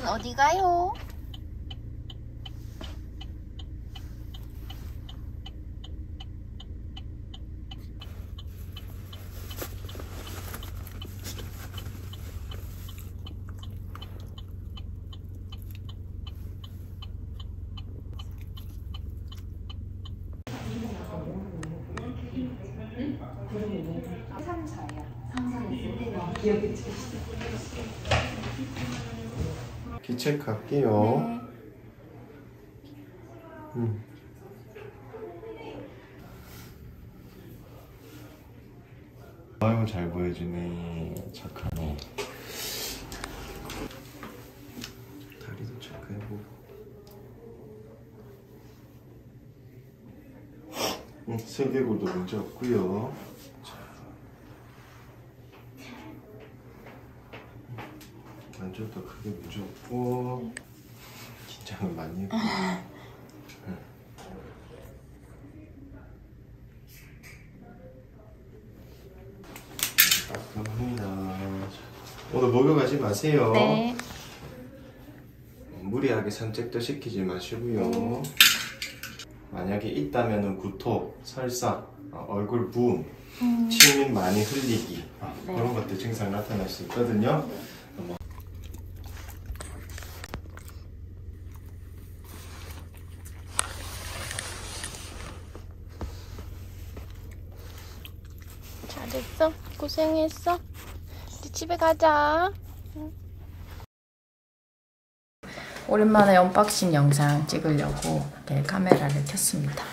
어디 가요? 갈게요. 네. 음. 아이고 잘 보여주네 착하네. 다리도 체크해보고. 음, 세계골도 문제 없고요. 없고 긴장을 많이 했고. 깔끔합니다. 오늘 목욕하지 마세요. 네. 무리하게 산책도 시키지 마시고요. 만약에 있다면은 구토, 설사, 어, 얼굴 부음, 침 많이 흘리기 어, 네. 그런 것들 증상 나타날 수 있거든요. 뭐 잘했어? 고생했어? 이제 집에 가자. 오랜만에 언박싱 영상 찍으려고 이렇게 카메라를 켰습니다.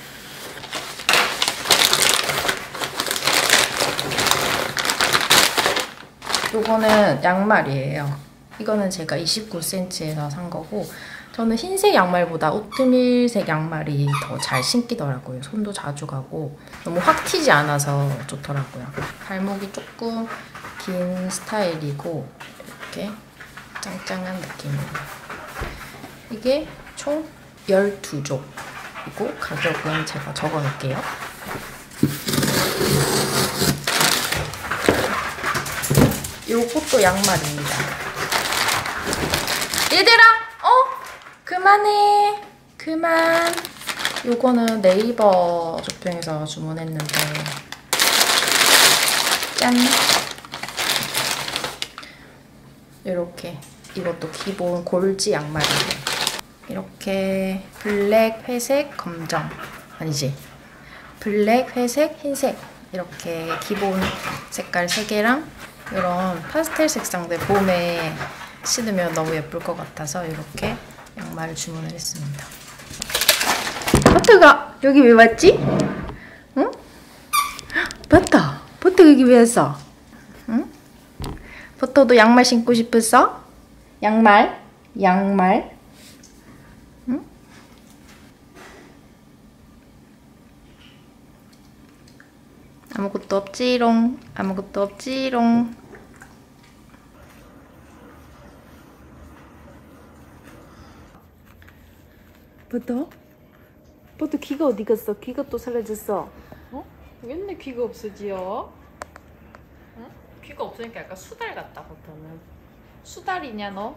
요거는 양말이에요. 이거는 제가 29cm에서 산 거고 저는 흰색 양말보다 오트밀색 양말이 더 잘 신기더라고요. 손도 자주 가고 너무 확 튀지 않아서 좋더라고요. 발목이 조금 긴 스타일이고 이렇게 짱짱한 느낌이에요. 이게 총 12족이고 가격은 제가 적어놓을게요. 요것도 양말입니다. 얘들아! 어? 그만해. 그만. 요거는 네이버 쇼핑에서 주문했는데 짠. 이렇게 이것도 기본 골지 양말이에요. 이렇게 블랙, 회색, 검정 아니지 블랙, 회색, 흰색 이렇게 기본 색깔 3개랑 이런 파스텔 색상들 봄에 신으면 너무 예쁠 것 같아서 이렇게 양말을 주문을 했습니다. 버터가 여기 왜 왔지? 응? 버터, 버터 여기 왜 왔어? 응? 버터도 양말 신고 싶었어? 양말, 양말. 응? 아무것도 없지롱. 아무것도 없지롱. 버터? 버터 귀가 어디 갔어? 귀가 또 사라졌어. 어? 맨날 귀가 없어지요? 응? 귀가 없으니까 약간 수달 같다 보통은 수달이냐 너?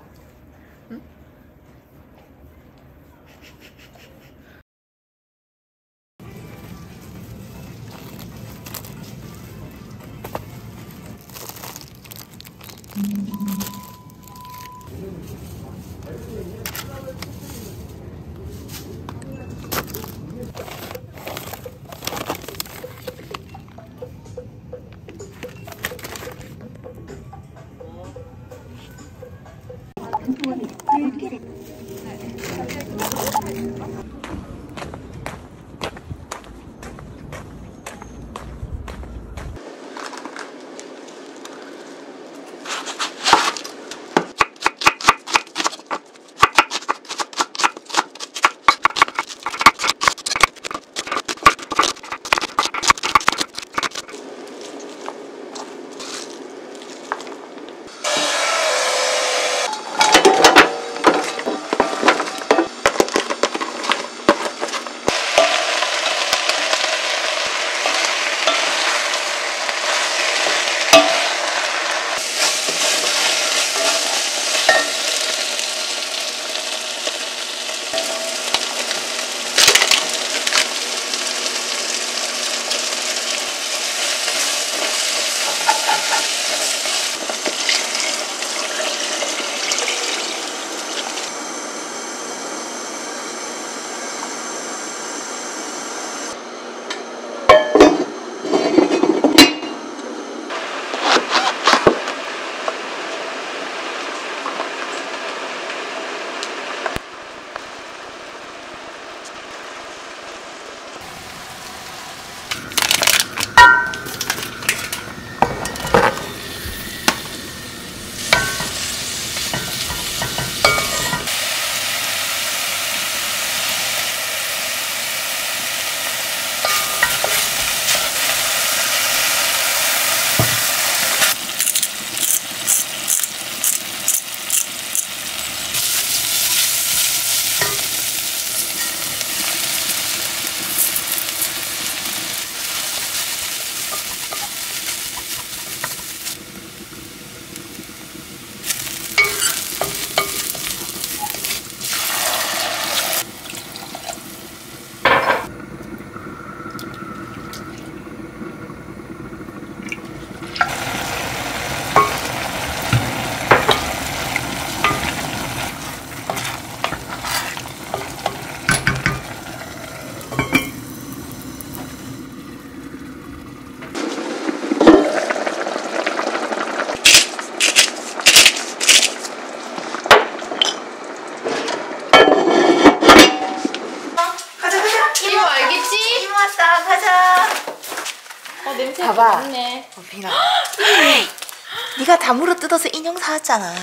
다 물어 뜯어서 인형 사왔잖아.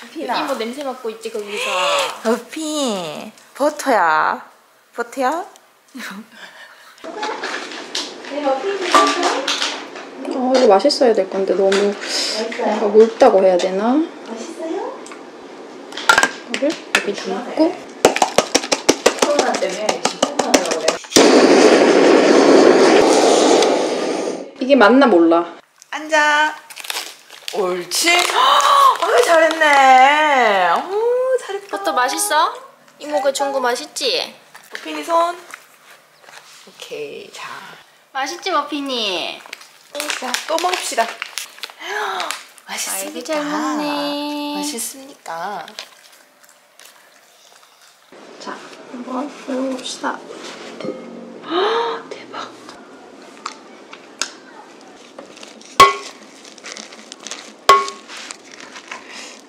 버피나. 이모 냄새 맡고 있지 거기서. 버피. 버터야. 버터야? 어 이거 맛있어야 될 건데 너무 뭔가 묽다고 해야 되나? 맛있어요? 이거를 여기 담고 코로나 때문에. 이게 맞나 몰라. 앉아. 옳지. 어, 잘했네. 오, 잘했다. 버터 맛있어? 이모가 준 거 맛있지? 버피니 손. 오케이. 자. 맛있지 머핀이? 자, 또 먹읍시다. 맛있습니까? 잘 먹네. 맛있습니까? 자 한번 먹어봅시다. 대박.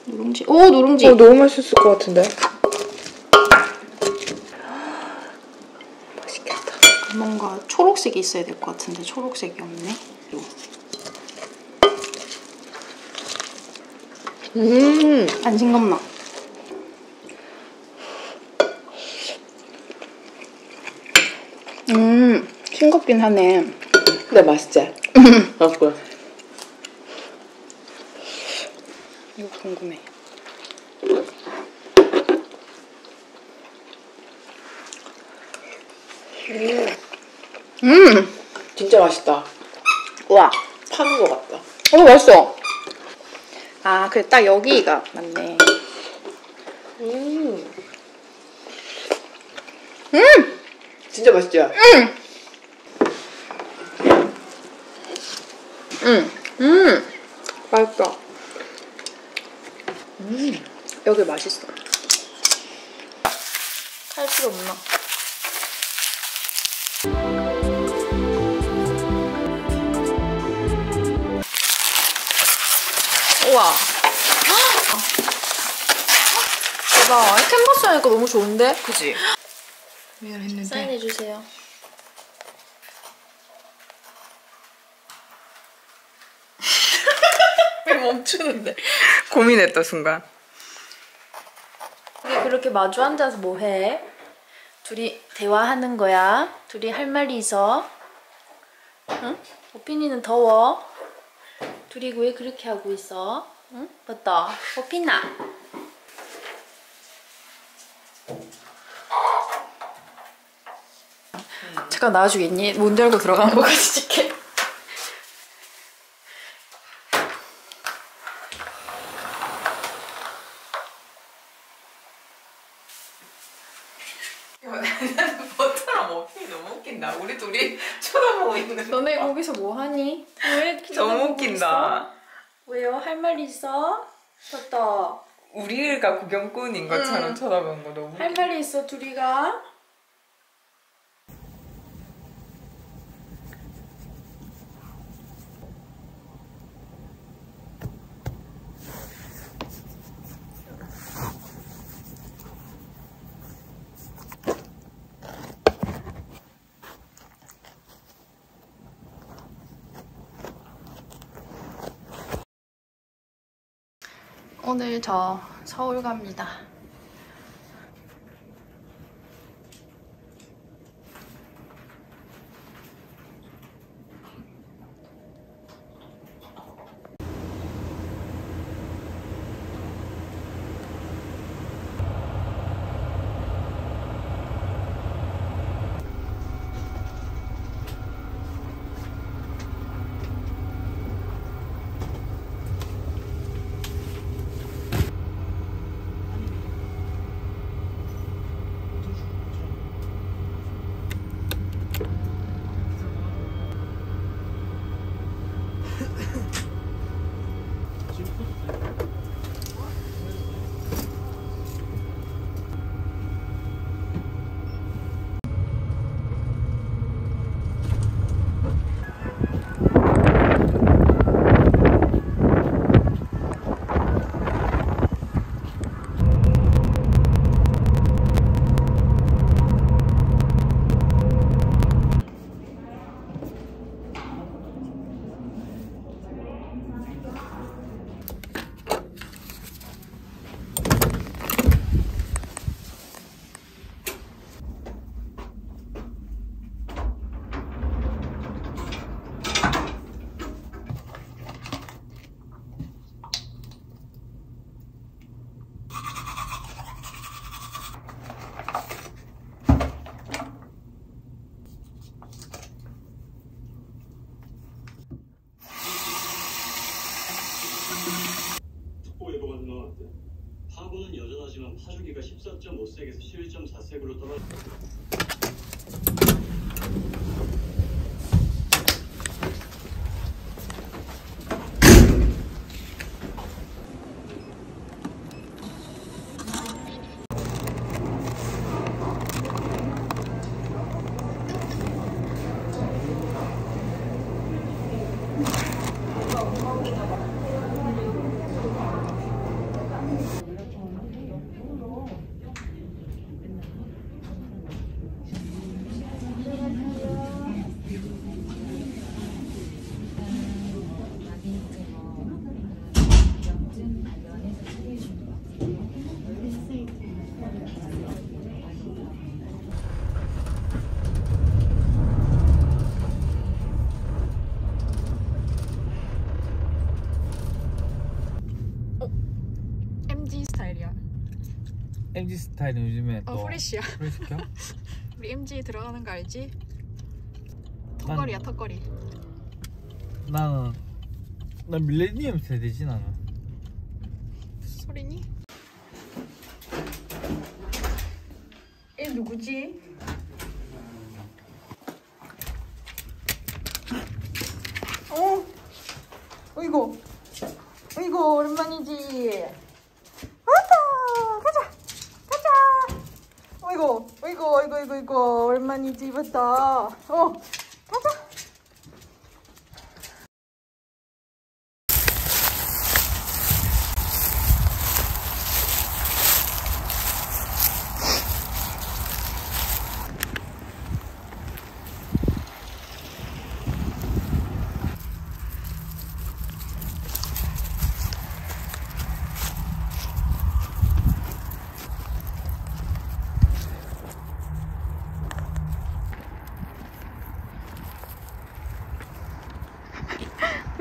누룽지. 오 누룽지. 어, 너무 맛있을 것 같은데. 맛있겠다. 뭔가 초록색이 있어야 될 것 같은데 초록색이 없네. 음. 안 싱겁나? 음 싱겁긴 하네. 근데 맛있지? 맛있고. 이 궁금해. 음, 진짜 맛있다. 와, 파는 것 같다. 어 맛있어. 아, 그래 딱 여기가 맞네. 음. 음! 진짜 맛있지? 음, 음, 맛있어. 음, 여기 맛있어. 할 필요 없나? 우와. 대박. 캔버스 하니까 너무 좋은데? 그지? 미안 했는데. 사인해주세요. 왜 멈추는데? 고민했다, 순간. 우리 그렇게 마주 앉아서 뭐 해? 둘이 대화하는 거야. 둘이 할 말이 있어. 응? 오피니는 더워. 둘이 왜 그렇게 하고 있어? 응? 맞다. 오피나. 잠깐 나와주겠니? 문 열고 들어가는 거까지 찍게. 버터랑 먹기 너무 웃긴다. 우리 둘이 쳐다보고 있는 거. 너네 거기서 뭐 하니? 왜 너무 웃긴다. 있어? 왜요? 할 말 있어? 맞다. 우리가 구경꾼인 것처럼 음. 쳐다보는 거 너무 할 말이 있어 둘이가? 오늘 저 서울 갑니다. 파고는 여전하지만 파주기가 14.5색에서 11.4색으로 떨어져 MG 스타일이야. MG 스타일은 요즘에 또어 프레시야. 프레시켜? 우리 MG 들어가는 거 알지? 턱걸이야 턱걸이. 나는 난 밀레니엄 세대지 나는 소리니? 얘 누구지? 어? 어이구 어이구 오랜만이지 왔다 가자 가자 어이구 어이구 어이구 어이구 어이구 오랜만이지 왔다 어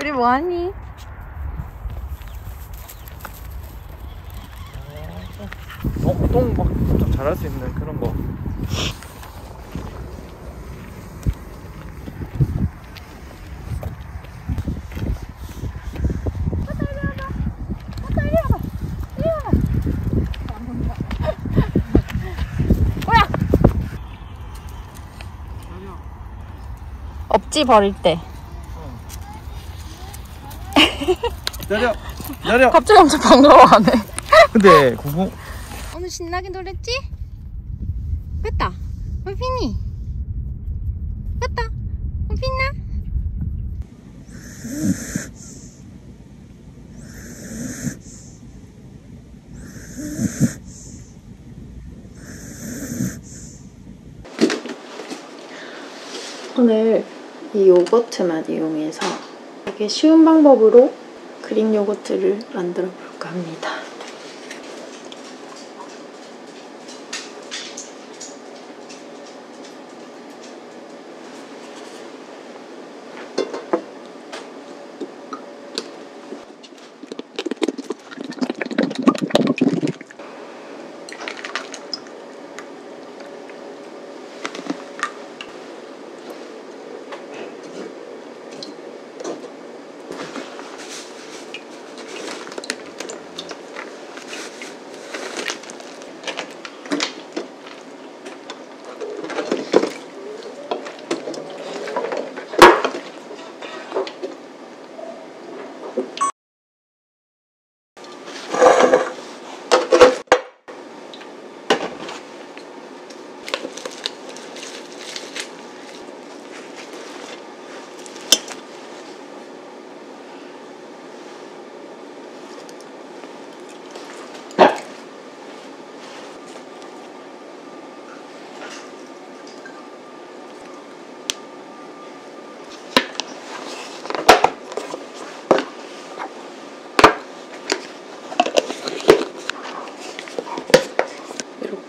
우리 뭐하니? 어? 똥막좀 잘할 수 있는 그런 거 업지 버릴 때 내려. 내려. 갑자기 엄청 반가워하네. 근데 구공 오늘 신나게 놀랬지? 맞다. 올피니. 맞다. 올피나? 오늘 이 요거트만 이용해서 되게 쉬운 방법으로 그릭 요거트를 만들어 볼까 합니다.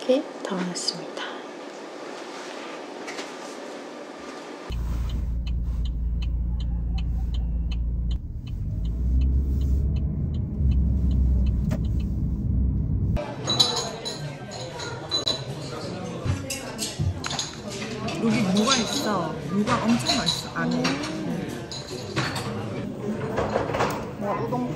이렇게 담았습니다. 여기 무가 있어. 무가 엄청 맛있어. 안에. 우동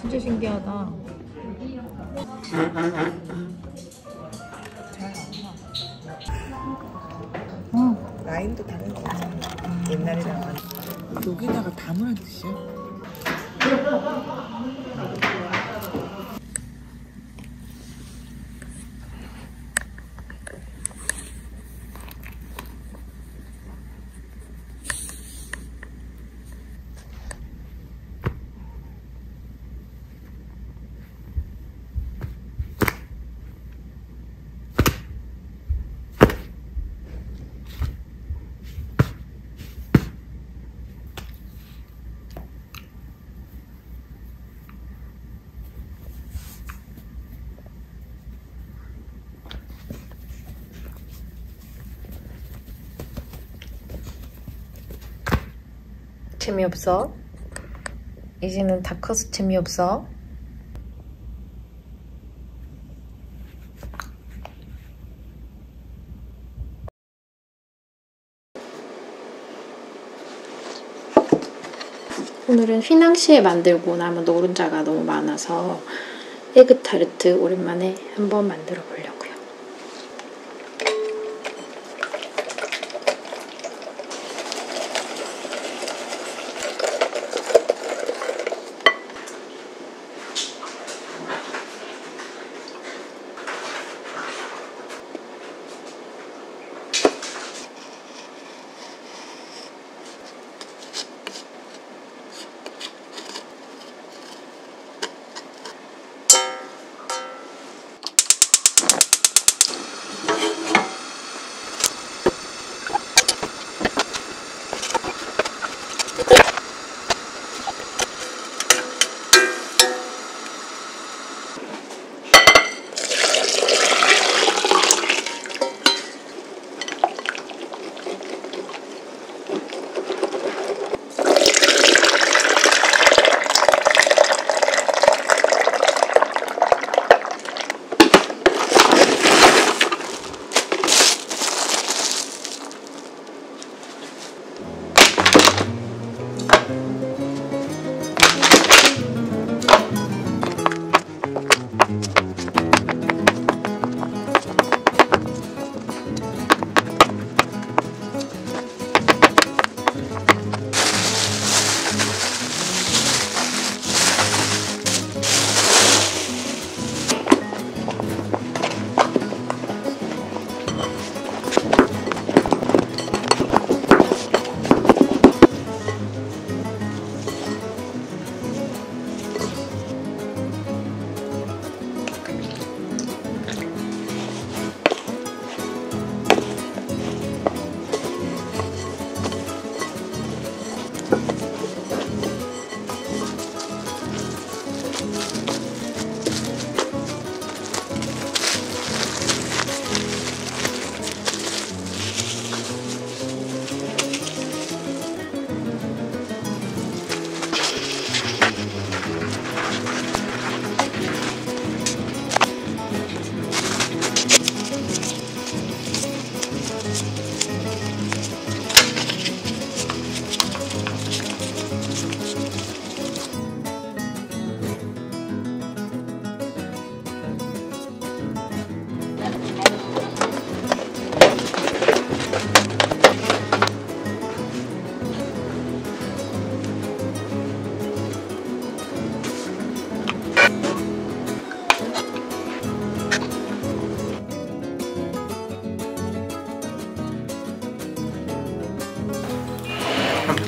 진짜 신기하다. 라인도 다른 거 같아. 옛날이랑 여기다가 담으란 뜻이야? 재미없어? 이제는 다 커서 재미없어? 오늘은 휘낭시에 만들고 남은 노른자가 너무 많아서 에그타르트 오랜만에 한번 만들어 보려고요.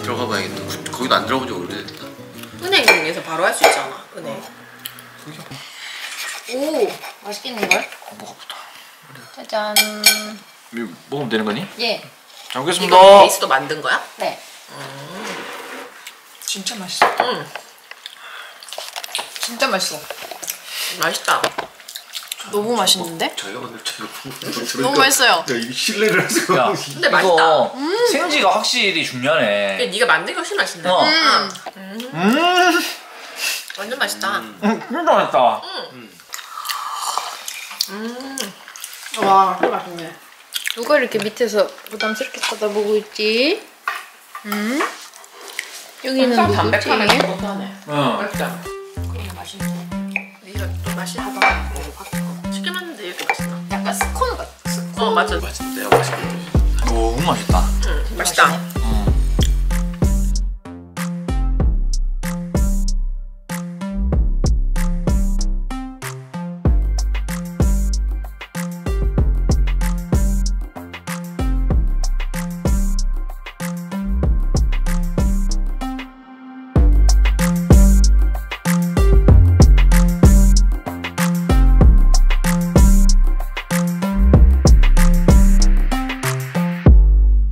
들어가 봐야겠다. 그- 거기도 안 들어본 지 오래됐다. 은행에서 바로 할 수 있잖아. 은행. 오 맛있겠네 이걸? 먹어보다. 짜잔 이거 먹으면 되는 거니? 예 잘 먹겠습니다. 이거 베이스도 만든 거야? 네. 진짜 맛있어. 응. 진짜 맛있어. 맛있다. 너무 맛있는데? 저희가 만들 너무 맛있어요. 야 이게 신뢰를 야, 없어. 근데 맛있다. 이거 생지가 확실히 중요하네. 네가 만든 게 훨씬 맛있네. 어. 음. 음, 완전 맛있다. 음, 진짜 맛있다. 와, 진짜 맛있네. 누가 이렇게 밑에서 부담스럽게 쳐다보고 있지? 음? 여기는 누구지? 담백하네. 응. 맛있다. 그럼 맛있네. 네가 또 맛있다고 먹어봤 약간 스콘 같아. 어 맞아. 맛있는데요, 맛있게. 너무 맛있다. 응, 맛있다.